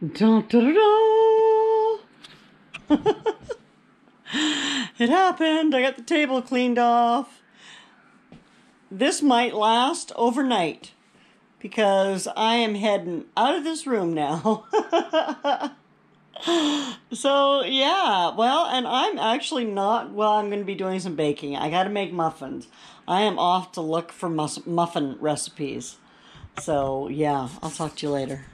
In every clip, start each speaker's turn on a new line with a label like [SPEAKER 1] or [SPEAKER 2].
[SPEAKER 1] Dun, dun, dun, dun. it happened. I got the table cleaned off. This might last overnight because I am heading out of this room now. so, yeah, well, and I'm actually not, well, I'm going to be doing some baking. I got to make muffins. I am off to look for muffin recipes. So, yeah, I'll talk to you later.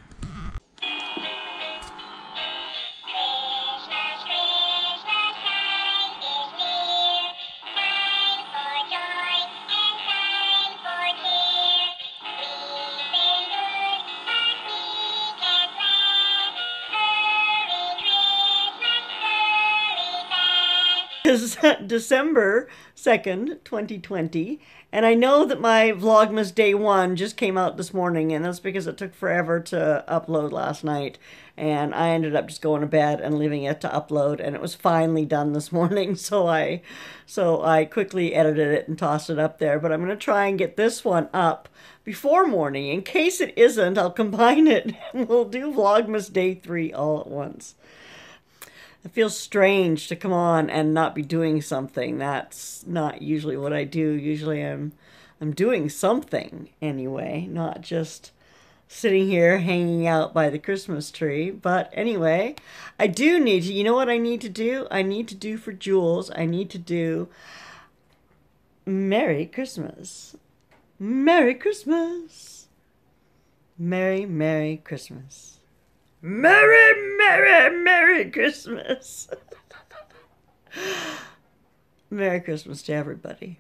[SPEAKER 1] Is December 2nd, 2020, and I know that my Vlogmas Day 1 just came out this morning, and that's because it took forever to upload last night, and I ended up just going to bed and leaving it to upload, and it was finally done this morning, so I, so I quickly edited it and tossed it up there, but I'm going to try and get this one up before morning. In case it isn't, I'll combine it, and we'll do Vlogmas Day 3 all at once it feels strange to come on and not be doing something. That's not usually what I do. Usually I'm I'm doing something anyway, not just sitting here hanging out by the Christmas tree. But anyway, I do need to, you know what I need to do? I need to do for Jules, I need to do Merry Christmas. Merry Christmas. Merry, Merry Christmas. Merry, Merry, Merry Christmas. Merry Christmas to everybody.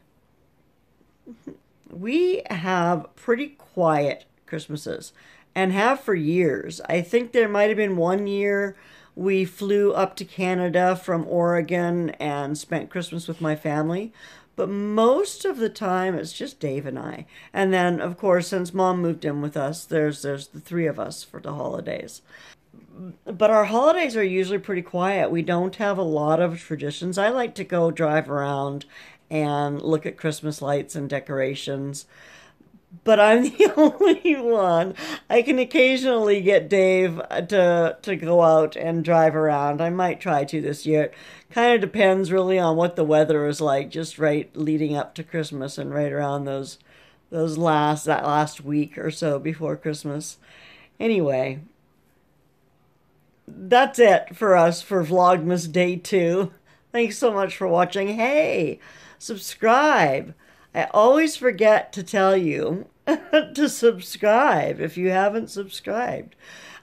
[SPEAKER 1] We have pretty quiet Christmases and have for years. I think there might have been one year we flew up to Canada from Oregon and spent Christmas with my family. But most of the time, it's just Dave and I. And then, of course, since mom moved in with us, there's there's the three of us for the holidays. But our holidays are usually pretty quiet. We don't have a lot of traditions. I like to go drive around and look at Christmas lights and decorations. But I'm the only one. I can occasionally get Dave uh, to to go out and drive around. I might try to this year It kind of depends really on what the weather is like just right leading up to Christmas and right around those those last that last week or so before Christmas. Anyway, that's it for us for Vlogmas Day 2. Thanks so much for watching. Hey, subscribe. I always forget to tell you to subscribe if you haven't subscribed.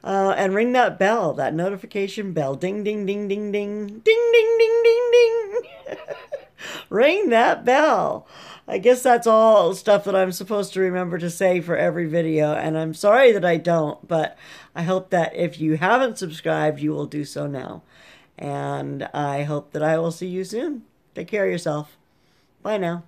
[SPEAKER 1] Uh, and ring that bell, that notification bell. Ding, ding, ding, ding, ding. Ding, ding, ding, ding, ding. ring that bell. I guess that's all stuff that I'm supposed to remember to say for every video, and I'm sorry that I don't, but I hope that if you haven't subscribed, you will do so now. And I hope that I will see you soon. Take care of yourself. Bye now.